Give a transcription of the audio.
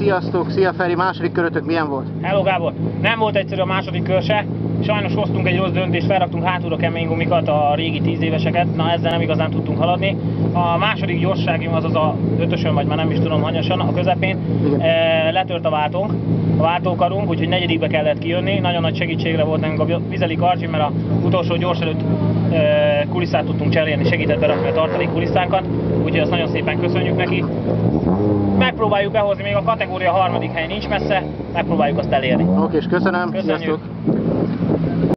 sziasztok, szia Feri, második körötök milyen volt? Hello Gábor! Nem volt egyszerű a második kör se. Sajnos hoztunk egy rossz döntést, felraktunk hátulra kemény gumikat, a régi 10 éveseket, na ezzel nem igazán tudtunk haladni. A második gyorságunk az az a ötösön, vagy már nem is tudom hanyasan, a közepén, e, letört a váltónk, a váltókarunk, úgyhogy negyedikbe kellett kijönni. Nagyon nagy segítségre volt nekünk a Vizeli Karcsi, mert a utolsó gyors előtt kulisszát tudtunk cserélni, segített berakni a tartalék kulisszánkat, úgyhogy azt nagyon szépen köszönjük neki. Megpróbáljuk behozni, még a kategória harmadik hely nincs messze, megpróbáljuk azt elérni. Oké, és köszönöm, Köszönjük. sziasztok!